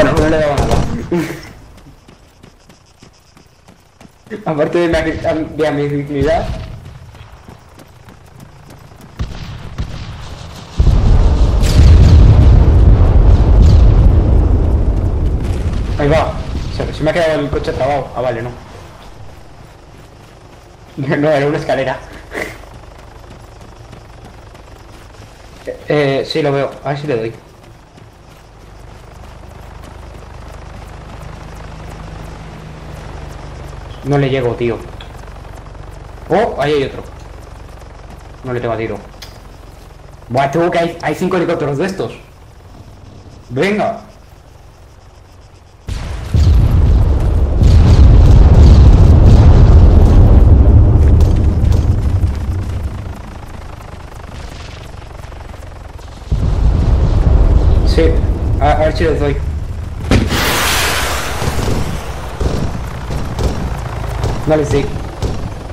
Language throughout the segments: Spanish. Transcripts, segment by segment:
Bueno, no le dado nada. Aparte de mi, de mi dignidad. Ahí va. Se, se me ha quedado el coche trabado. Ah, vale, no. No, era una escalera. Eh, sí, lo veo. A ver si le doy. No le llego, tío. Oh, ahí hay otro. No le tengo a tiro. Buah, tengo que hay, hay cinco helicópteros de estos. Venga. Sí, a ver si les doy. No les di.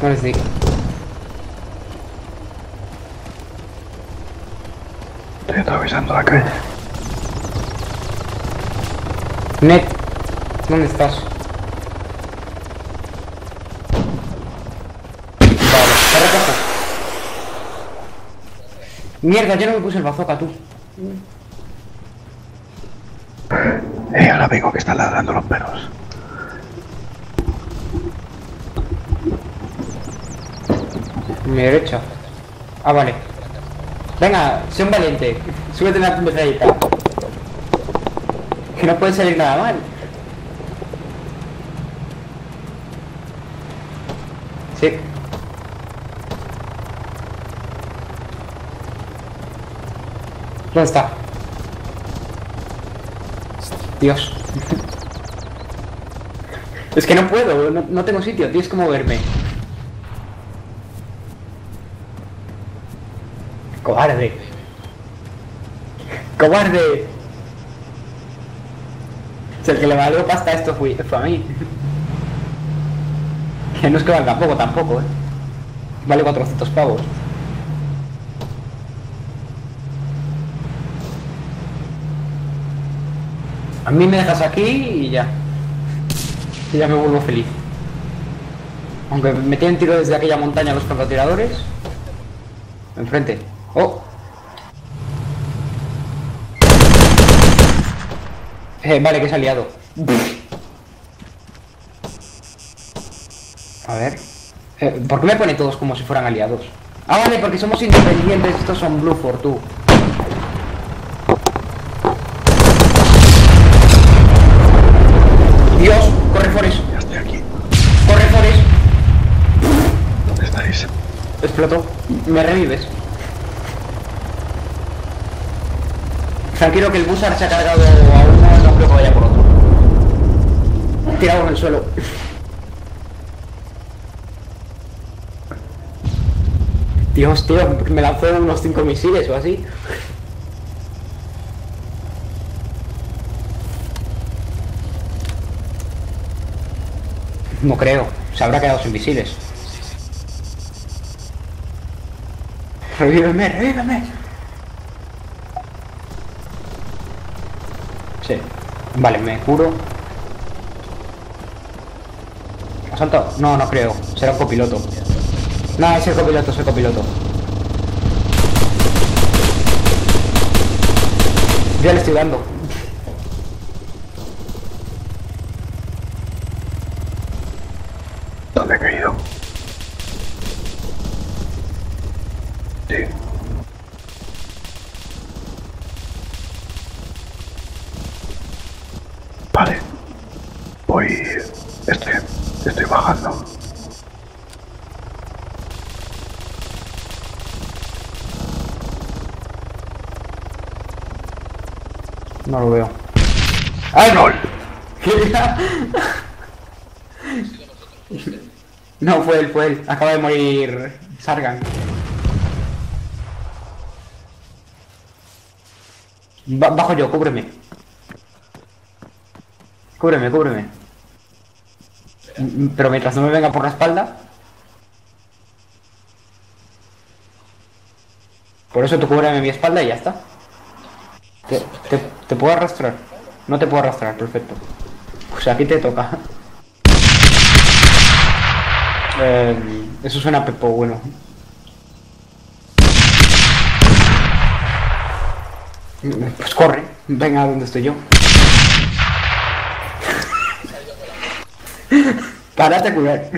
No les di. Estoy atravesando la calle. Net, ¿dónde estás? Te. Mierda, yo no me puse el bazooka, tú. Eh, ahora vengo que están ladrando los perros. Mi derecha. Ah, vale. Venga, sé un valiente. Súbete la metralleta. Que no puede salir nada mal. Sí. ¿Dónde está? Dios. es que no puedo, no, no tengo sitio, tienes que moverme. Cobarde. Cobarde. Si el que le valió pasta esto fue, fue a mí. Que no es que valga poco tampoco, eh. Vale 400 pavos. A mí me dejas aquí y ya. Y ya me vuelvo feliz. Aunque me tienen tiro desde aquella montaña los francotiradores. Enfrente. Oh. Eh, vale, que es aliado. A ver. Eh, ¿Por qué me pone todos como si fueran aliados? Ah, vale, porque somos independientes. Estos son Blue for tú. Dios, corre Forest. Ya estoy aquí. Corre Forest. ¿Dónde estáis? Explotó. Me revives. Tranquilo que el bus ahora se ha cargado a uno, no creo que vaya por otro. Tirado en el suelo. Dios, tío, me lanzó unos 5 misiles o así. No creo, se habrá quedado sin misiles. Revíveme, revíveme. Sí. Vale, me curo. ¿Ha saltado? No, no creo. Será un copiloto. No, es el copiloto, es el copiloto. Ya le estoy dando. ¿Dónde he caído? Sí. Vale. Voy... Estoy... Estoy bajando. No lo veo. ¡Ay, ¡Lol! No, fue él, fue él. Acaba de morir Sargan. Ba- bajo yo, cúbreme. Cúbreme, cúbreme. Pero mientras no me venga por la espalda. Por eso tú cúbreme mi espalda y ya está. Te, puedo arrastrar. No te puedo arrastrar, perfecto. Pues aquí te toca. Eh, eso suena a Pepo bueno. Pues corre, venga a donde estoy yo. Párate a cuidar.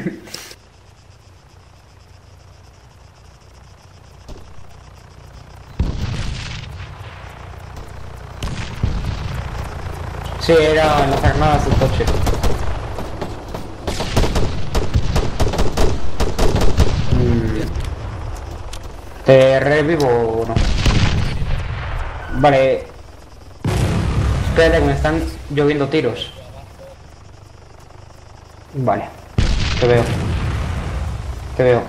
Sí, era en las armadas del coche. Mm. ¿Te revivo o no? Vale. Espérate que me están lloviendo tiros. Vale. Te veo. Te veo.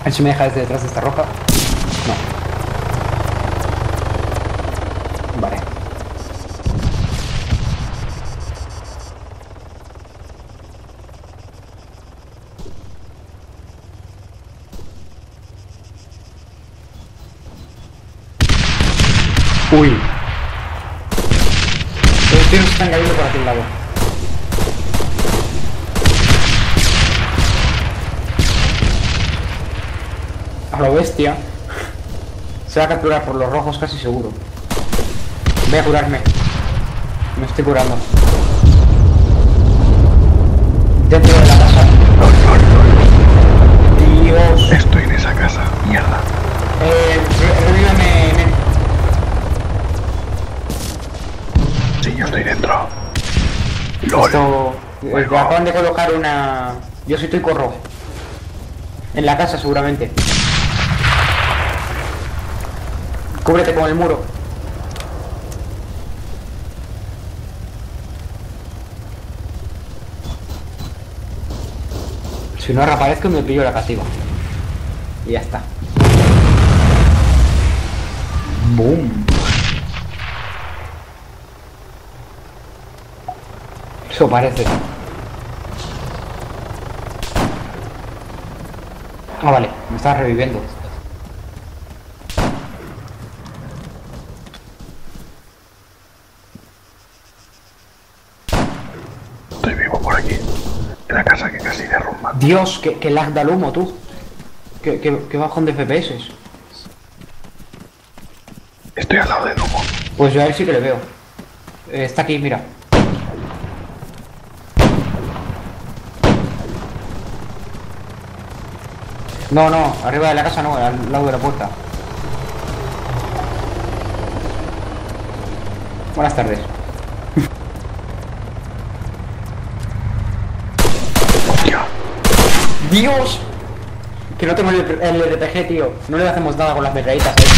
A ver si me deja desde detrás de esta roja. No. Vale. Uy. Los tiros están cayendo por aquel lado. A lo bestia. Se va a capturar por los rojos casi seguro. Voy a curarme. Me estoy curando. Dentro de la casa. Dios. Estoy en esa casa. Mierda. Eh, re- revíveme, nen. Sí, yo estoy dentro. LOL. Esto... eh, Vuelvo. acaban de colocar una... Yo sí estoy corro. En la casa seguramente. Cúbrete con el muro. Si no reaparezco me pillo la castigo. Y ya está. Boom. Eso parece. Ah, vale, me estás reviviendo. Estoy vivo por aquí. En la casa que casi derrumba. Dios, que, que lag da el humo, tú. Que, que, que bajón de FPS. Estoy al lado del humo. Pues yo a él sí que le veo. Eh, está aquí, mira. No, no, arriba de la casa no, al lado de la puerta. Buenas tardes. ¡Dios! Que no tengo el, el RPG, tío. No le hacemos nada con las metralletas a este.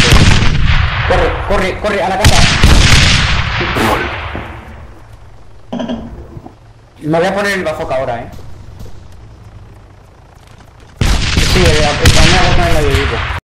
Corre, corre, corre, a la casa. Me voy a poner el bajoca ahora, eh. Sí, el, el, el, el,